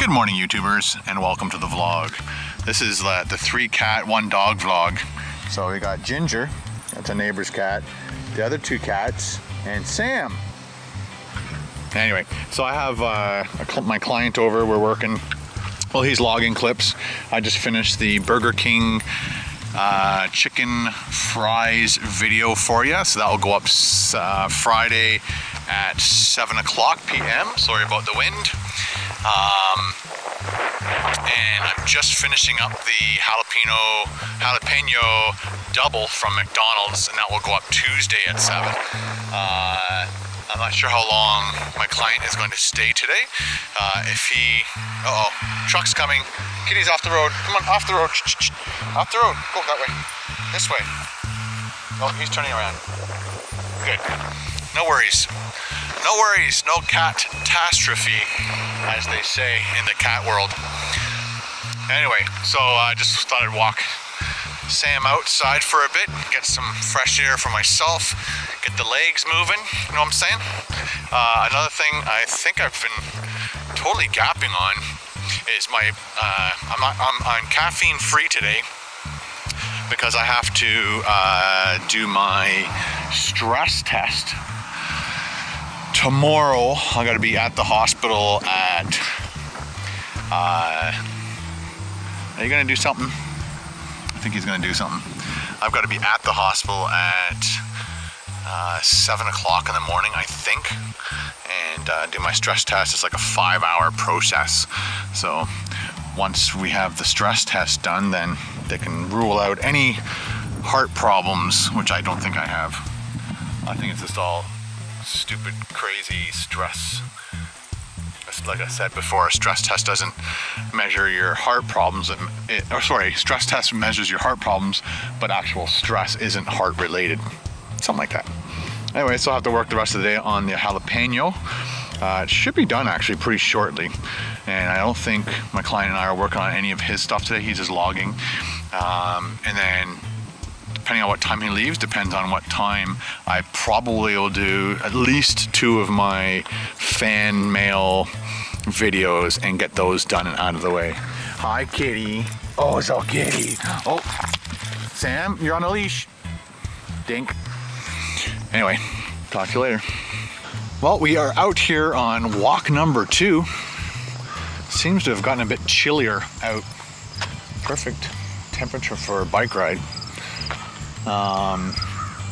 Good morning YouTubers and welcome to the vlog. This is the, the three cat, one dog vlog. So we got Ginger, that's a neighbor's cat, the other two cats, and Sam. Anyway, so I have uh, my client over, we're working, well he's logging clips. I just finished the Burger King uh, chicken fries video for you. So that will go up uh, Friday at 7 o'clock p.m. Sorry about the wind. Um, and I'm just finishing up the jalapeno jalapeno double from McDonald's, and that will go up Tuesday at seven. Uh, I'm not sure how long my client is going to stay today. Uh, if he, uh oh, truck's coming. Kitty's off the road. Come on, off the road. Off the road. Go that way. This way. Oh, he's turning around. Good. No worries. No worries, no catastrophe, as they say in the cat world. Anyway, so I uh, just thought I'd walk Sam outside for a bit, get some fresh air for myself, get the legs moving, you know what I'm saying? Uh, another thing I think I've been totally gapping on is my, uh, I'm, I'm, I'm caffeine free today because I have to uh, do my stress test tomorrow I gotta be at the hospital at uh, are you gonna do something? I think he's gonna do something. I've got to be at the hospital at uh, 7 o'clock in the morning, I think, and uh, do my stress test. It's like a five hour process. So once we have the stress test done, then they can rule out any heart problems, which I don't think I have. I think it's just all stupid, crazy stress. Like I said before, a stress test doesn't measure your heart problems. It, or sorry, stress test measures your heart problems, but actual stress isn't heart related. Something like that. Anyway, so I'll have to work the rest of the day on the jalapeno. Uh, it should be done actually pretty shortly. And I don't think my client and I are working on any of his stuff today. He's just logging. Um, and then depending on what time he leaves, depends on what time I probably will do at least two of my fan mail videos and get those done and out of the way. Hi, kitty. Oh, it's all kitty. Oh, Sam, you're on a leash. Dink. Anyway, talk to you later. Well, we are out here on walk number two. Seems to have gotten a bit chillier out. Perfect temperature for a bike ride. Um,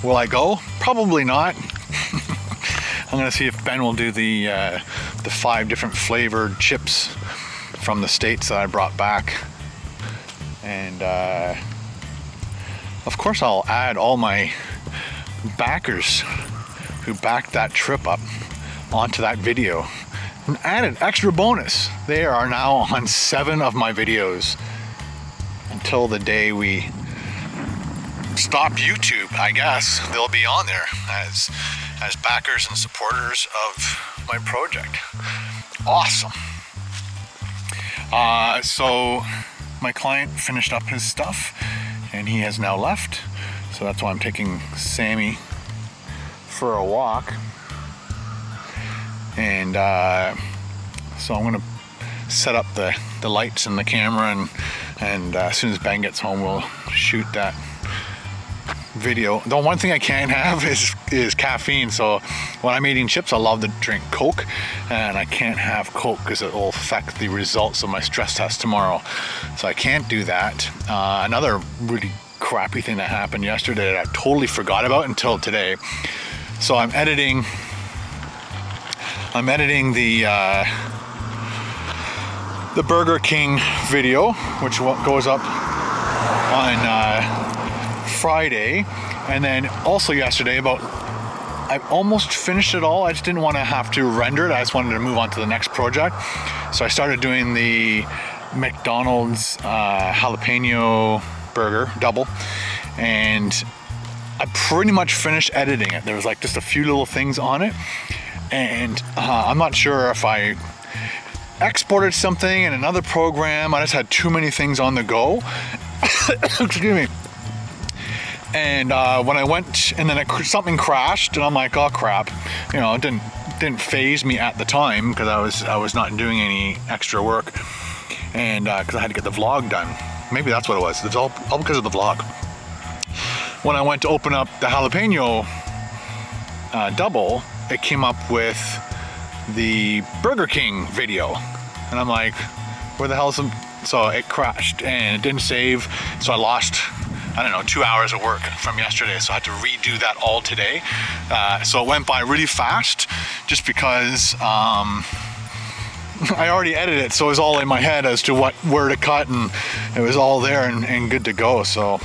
will I go? Probably not. I'm gonna see if Ben will do the uh, the five different flavored chips from the states that I brought back, and uh, of course I'll add all my backers who backed that trip up onto that video. And an extra bonus. They are now on seven of my videos until the day we stop YouTube, I guess. They'll be on there as, as backers and supporters of my project. Awesome. Uh, so my client finished up his stuff and he has now left. So that's why I'm taking Sammy for a walk. And uh, so I'm gonna set up the, the lights and the camera and, and uh, as soon as Ben gets home, we'll shoot that video. The one thing I can't have is, is caffeine. So when I'm eating chips, I love to drink Coke and I can't have Coke because it will affect the results of my stress test tomorrow. So I can't do that. Uh, another really crappy thing that happened yesterday that I totally forgot about until today. So I'm editing, I'm editing the, uh, the Burger King video, which goes up on uh, Friday, and then also yesterday about I almost finished it all. I just didn't want to have to render it. I just wanted to move on to the next project. So I started doing the McDonald's uh, jalapeno burger double, and I pretty much finished editing it. There was like just a few little things on it, and uh, I'm not sure if I exported something in another program. I just had too many things on the go. Excuse me and uh, when I went and then it, something crashed and I'm like oh crap you know it didn't didn't phase me at the time because I was I was not doing any extra work, and because uh, I had to get the vlog done. Maybe that's what it was. It's all, all because of the vlog. When I went to open up the jalapeno uh, double, it came up with the Burger King video, and I'm like, where the hell is some? So it crashed and it didn't save, so I lost I don't know, two hours of work from yesterday. So I had to redo that all today. Uh, so it went by really fast just because um, I already edited it. So it was all in my head as to what, where to cut and it was all there and, and good to go. So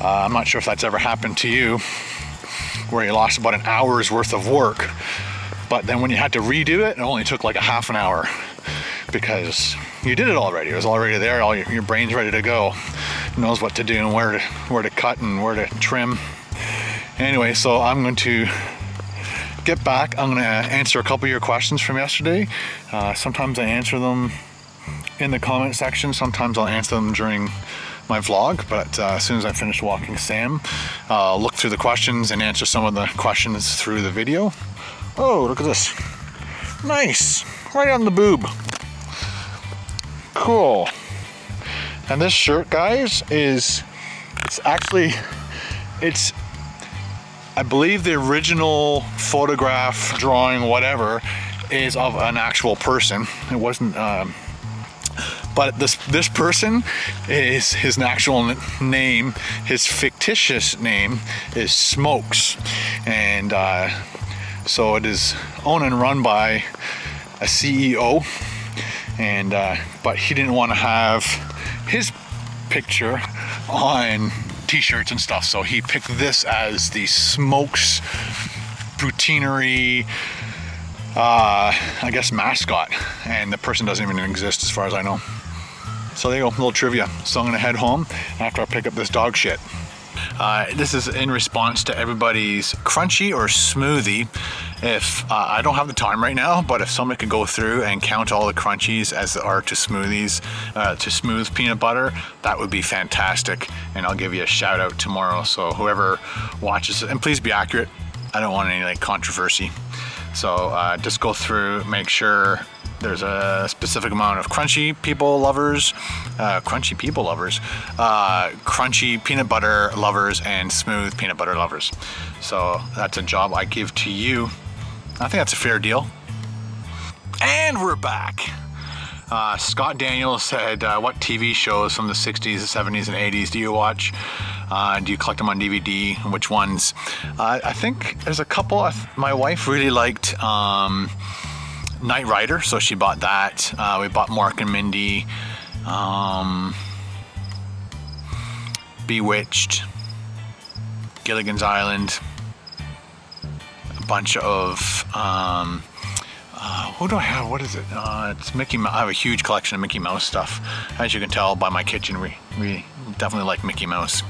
uh, I'm not sure if that's ever happened to you where you lost about an hour's worth of work. But then when you had to redo it, it only took like a half an hour because you did it already. It was already there. All your, your brain's ready to go knows what to do and where to where to cut and where to trim. Anyway, so I'm going to get back. I'm going to answer a couple of your questions from yesterday. Uh, sometimes I answer them in the comment section. Sometimes I'll answer them during my vlog, but uh, as soon as I finish walking Sam, I'll uh, look through the questions and answer some of the questions through the video. Oh, look at this. Nice, right on the boob. Cool. And this shirt, guys, is it's actually it's I believe the original photograph, drawing, whatever, is of an actual person. It wasn't. Um, but this this person is his actual name. His fictitious name is Smokes, and uh, so it is owned and run by a CEO. And uh, but he didn't want to have his picture on t-shirts and stuff. So he picked this as the Smoke's Poutinerie, uh, I guess mascot. And the person doesn't even exist as far as I know. So there you go, a little trivia. So I'm gonna head home after I pick up this dog shit. Uh, this is in response to everybody's crunchy or smoothie. If uh, I don't have the time right now, but if someone could go through and count all the crunchies as are to smoothies, uh, to smooth peanut butter, that would be fantastic. And I'll give you a shout out tomorrow. So whoever watches and please be accurate. I don't want any like controversy. So uh, just go through, make sure there's a specific amount of crunchy people lovers, uh, crunchy people lovers, uh, crunchy peanut butter lovers, and smooth peanut butter lovers. So that's a job I give to you. I think that's a fair deal. And we're back. Uh, Scott Daniels said, uh, what TV shows from the 60s, 70s, and 80s do you watch? Uh, do you collect them on DVD? Which ones? Uh, I think there's a couple. My wife really liked um, Knight Rider, so she bought that. Uh, we bought Mork and Mindy, um, Bewitched, Gilligan's Island, bunch of, um, uh, who do I have? What is it? Uh, it's Mickey Mouse. I have a huge collection of Mickey Mouse stuff. As you can tell by my kitchen, we, we definitely like Mickey Mouse.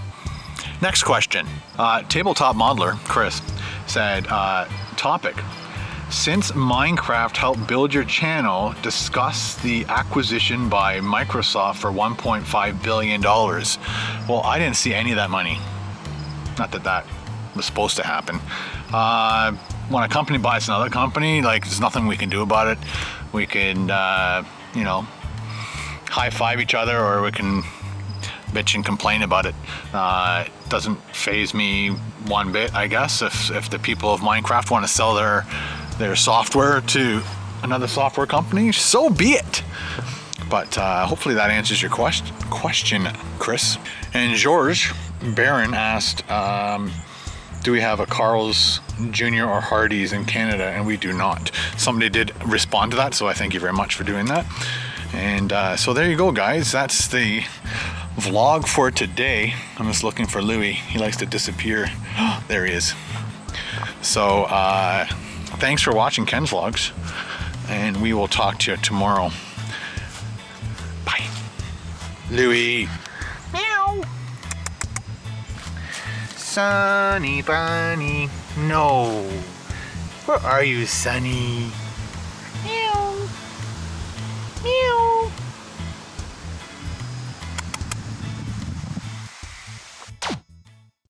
Next question. Uh, tabletop modeler, Chris, said, uh, topic, since Minecraft helped build your channel, discuss the acquisition by Microsoft for $1.5 billion. Well, I didn't see any of that money. Not that that was supposed to happen. Uh, when a company buys another company, like there's nothing we can do about it. We can, uh, you know, high five each other or we can bitch and complain about it. Uh, doesn't phase me one bit, I guess. If, if the people of Minecraft want to sell their their software to another software company, so be it. But uh, hopefully that answers your quest question, Chris. And George Barron asked, um, do we have a Carl's Jr. or Hardee's in Canada? And we do not. Somebody did respond to that, so I thank you very much for doing that. And uh, so there you go, guys. That's the vlog for today. I'm just looking for Louis. He likes to disappear. there he is. So, uh, thanks for watching Ken's Vlogs, and we will talk to you tomorrow. Bye. Louie. Meow. Sunny Bunny. No. Where are you, Sunny?